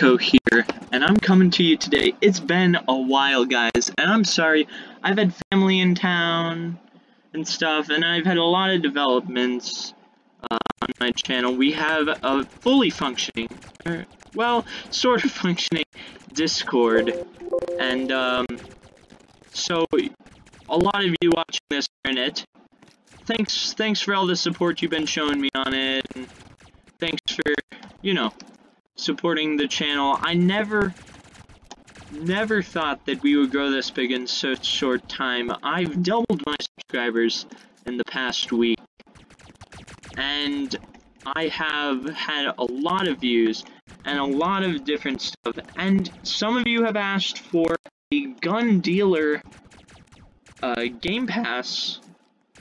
Here, and I'm coming to you today. It's been a while, guys, and I'm sorry. I've had family in town and stuff, and I've had a lot of developments uh, on my channel. We have a fully functioning, or, well, sort of functioning Discord, and um, so a lot of you watching this are in it. Thanks, thanks for all the support you've been showing me on it, and thanks for, you know, supporting the channel. I never, never thought that we would grow this big in such short time. I've doubled my subscribers in the past week, and I have had a lot of views and a lot of different stuff. And some of you have asked for a gun dealer uh, Game Pass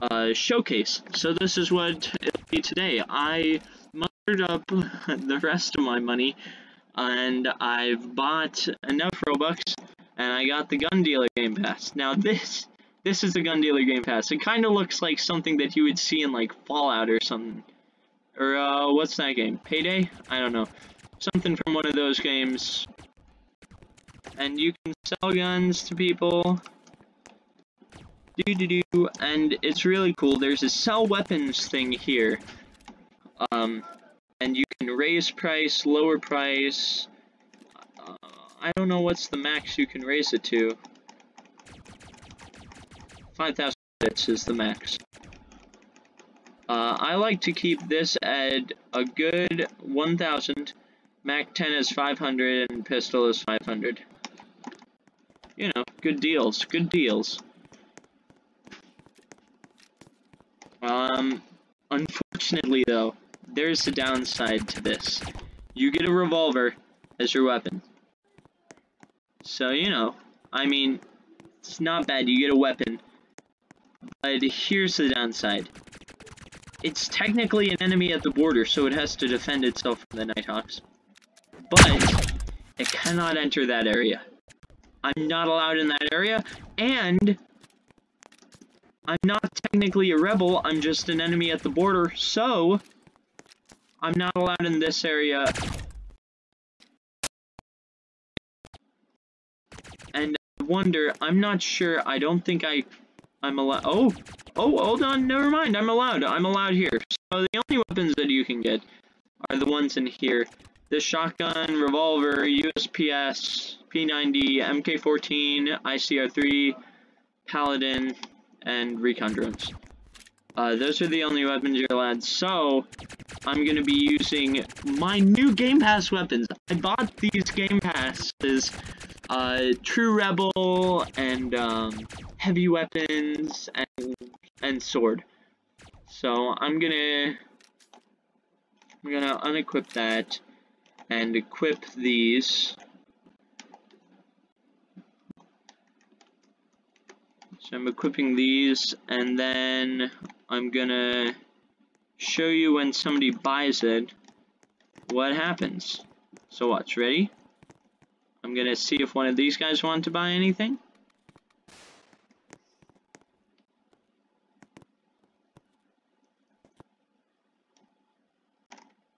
uh, showcase. So this is what it'll be today. I up the rest of my money and I've bought enough Robux and I got the gun dealer game pass. Now this this is the gun dealer game pass. It kind of looks like something that you would see in like Fallout or something. Or uh what's that game? Payday? I don't know. Something from one of those games. And you can sell guns to people. Do do do and it's really cool. There's a sell weapons thing here. Um and you can raise price, lower price. Uh, I don't know what's the max you can raise it to. 5,000 bits is the max. Uh, I like to keep this at a good 1,000. Mac 10 is 500 and pistol is 500. You know, good deals, good deals. Um, unfortunately though, there's the downside to this. You get a revolver as your weapon. So, you know, I mean, it's not bad, you get a weapon. But here's the downside. It's technically an enemy at the border, so it has to defend itself from the Nighthawks. But, it cannot enter that area. I'm not allowed in that area, and I'm not technically a rebel, I'm just an enemy at the border, so I'm not allowed in this area. And I wonder, I'm not sure, I don't think I, I'm allowed, oh, oh, hold on, never mind, I'm allowed, I'm allowed here. So the only weapons that you can get are the ones in here. The shotgun, revolver, USPS, P90, MK14, ICR3, Paladin, and recon drones. Uh, those are the only weapons you're allowed. So, I'm going to be using my new Game Pass weapons. I bought these Game Passes, uh, True Rebel, and, um, Heavy Weapons, and, and Sword. So, I'm gonna, I'm gonna unequip that, and equip these. So I'm equipping these, and then I'm gonna show you when somebody buys it, what happens. So watch, ready? I'm gonna see if one of these guys want to buy anything.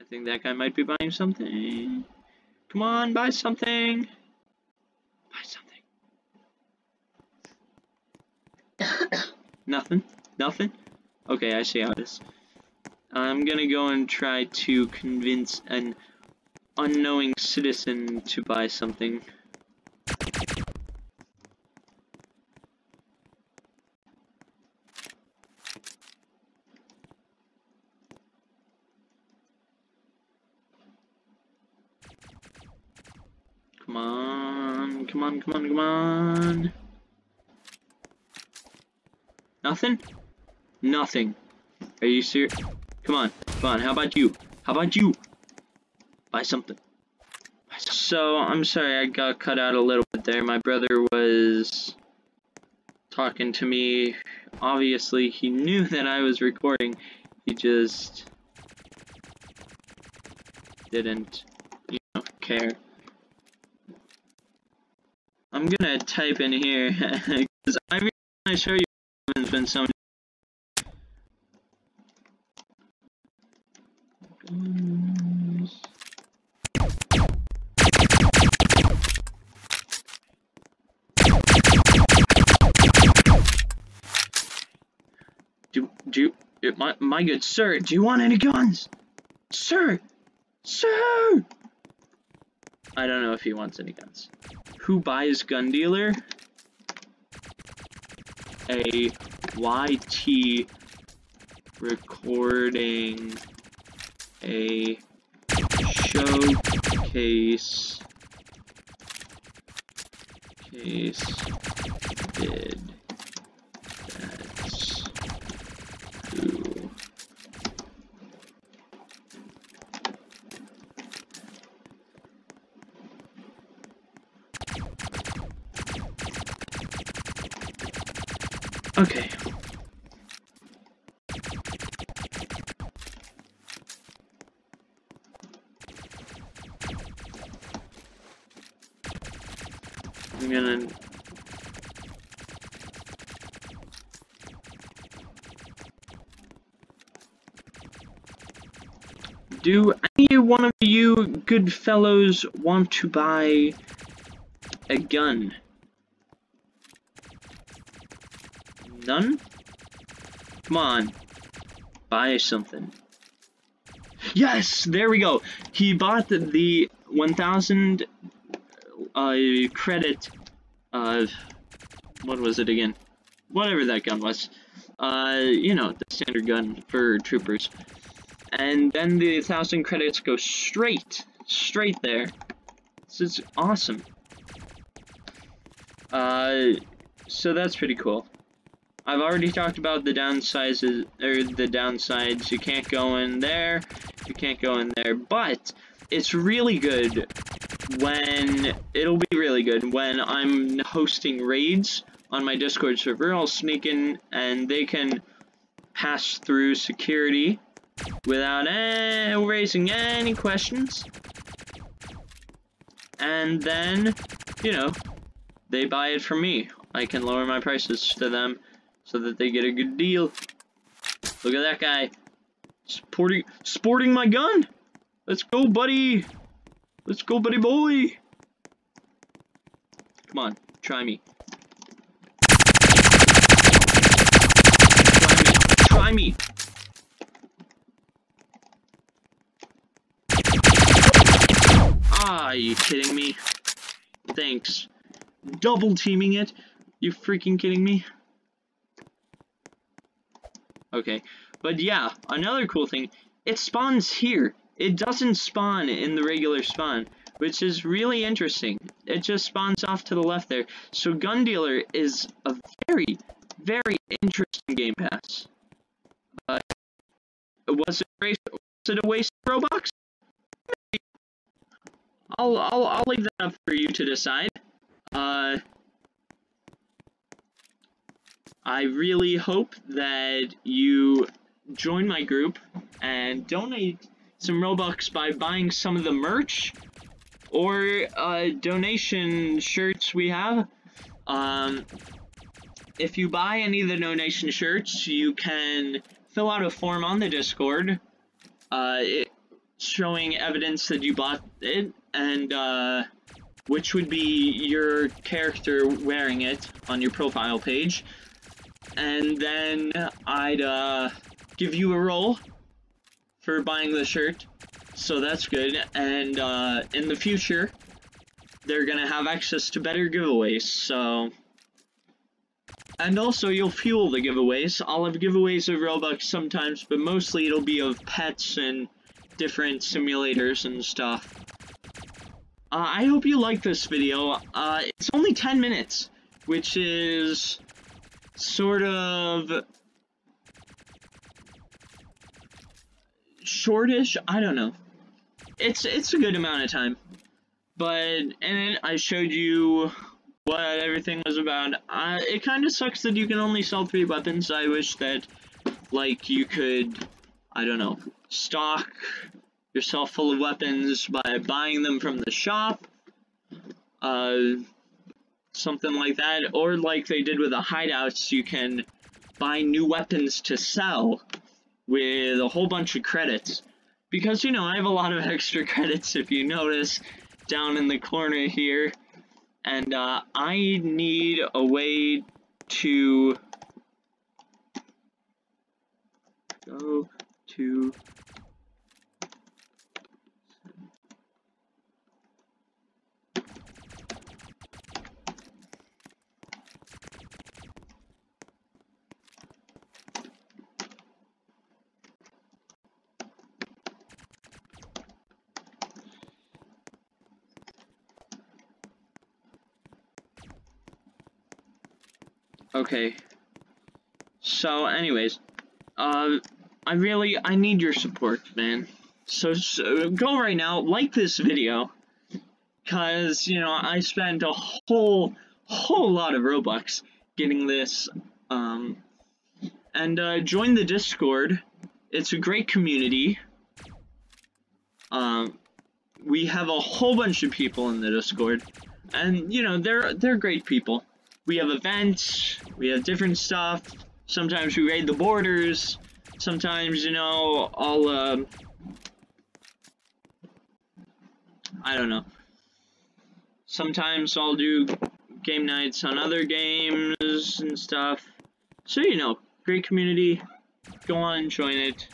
I think that guy might be buying something. Come on, buy something. Buy something. Nothing. Nothing. Okay, I see how it is. I'm gonna go and try to convince an unknowing citizen to buy something. Come on, come on, come on, come on. Nothing? Nothing. Are you serious? Come on, come on, how about you? How about you? Buy something. Buy something. So, I'm sorry I got cut out a little bit there. My brother was talking to me. Obviously, he knew that I was recording. He just didn't, you know, care. I'm gonna type in here, because I really want to show you when Do, do, you, my, my good sir, do you want any guns? Sir! Sir! I don't know if he wants any guns. Who buys gun dealer? A YT recording a showcase case did I'm gonna Do any one of you good fellows want to buy a gun? None? Come on. Buy something. Yes! There we go! He bought the, the 1000 uh, credit, uh, what was it again? Whatever that gun was. Uh, you know, the standard gun for troopers and then the thousand credits go straight, straight there. This is awesome. Uh, so that's pretty cool. I've already talked about the downsides, or the downsides. You can't go in there, you can't go in there, but it's really good when, it'll be really good when I'm hosting raids on my Discord server. I'll sneak in and they can pass through security without any, raising any questions. And then, you know, they buy it from me. I can lower my prices to them so that they get a good deal. Look at that guy. Sporting, sporting my gun. Let's go, buddy. Let's go, buddy boy. Come on, try me. Try me. Try me. Ah, are you kidding me? Thanks. Double teaming it? You freaking kidding me? Okay, but yeah, another cool thing, it spawns here. It doesn't spawn in the regular spawn, which is really interesting. It just spawns off to the left there. So Gun Dealer is a very, very interesting game pass. Was, it, was it a waste of Robux? I'll, I'll, I'll leave that up for you to decide. Uh, I really hope that you join my group and donate some Robux by buying some of the merch or uh, donation shirts we have. Um, if you buy any of the donation shirts, you can fill out a form on the Discord. Uh, it, showing evidence that you bought it, and uh, which would be your character wearing it on your profile page. And then I'd uh, give you a role for buying the shirt, so that's good. And uh, in the future, they're gonna have access to better giveaways, so... And also, you'll fuel the giveaways. I'll have giveaways of Robux sometimes, but mostly it'll be of pets and different simulators and stuff. Uh, I hope you like this video. Uh, it's only 10 minutes, which is sort of shortish. I don't know. It's it's a good amount of time, but and it I showed you what everything was about. It kind of sucks that you can only sell three weapons. I wish that like you could, I don't know, stock yourself full of weapons by buying them from the shop. Uh, something like that. Or like they did with the hideouts, you can buy new weapons to sell with a whole bunch of credits. Because, you know, I have a lot of extra credits, if you notice, down in the corner here. And, uh, I need a way to go to Okay. So, anyways, uh, I really, I need your support, man. So, so go right now, like this video, cause, you know, I spent a whole, whole lot of Robux getting this, um, and, uh, join the Discord. It's a great community. Um, we have a whole bunch of people in the Discord, and, you know, they're, they're great people we have events, we have different stuff. Sometimes we raid the borders. Sometimes, you know, I'll, um, I don't know. Sometimes I'll do game nights on other games and stuff. So, you know, great community. Go on and join it.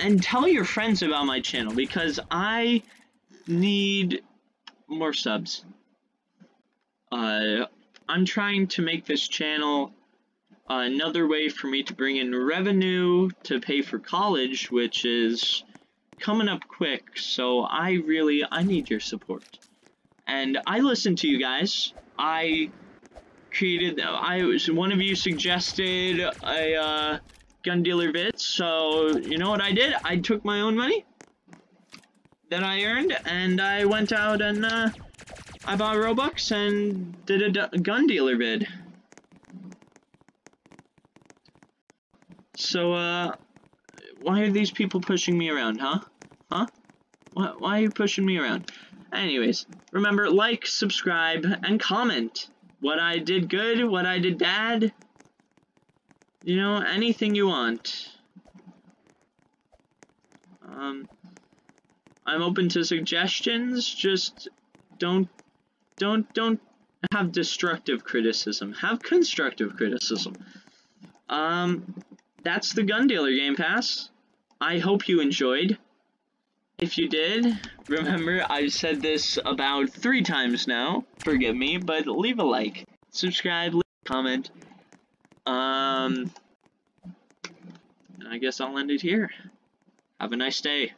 And tell your friends about my channel because I need more subs. Uh, I'm trying to make this channel another way for me to bring in revenue to pay for college, which is coming up quick, so I really, I need your support. And I listen to you guys. I created, I was, one of you suggested a, uh, gun dealer vid, so you know what I did? I took my own money that I earned, and I went out and, uh, I bought Robux and did a gun dealer bid. So, uh, why are these people pushing me around, huh? Huh? Why, why are you pushing me around? Anyways, remember, like, subscribe, and comment. What I did good, what I did bad. You know, anything you want. Um, I'm open to suggestions, just don't don't don't have destructive criticism. Have constructive criticism. Um, that's the Gun Dealer Game Pass. I hope you enjoyed. If you did, remember I've said this about three times now. Forgive me, but leave a like, subscribe, leave a comment. Um, I guess I'll end it here. Have a nice day.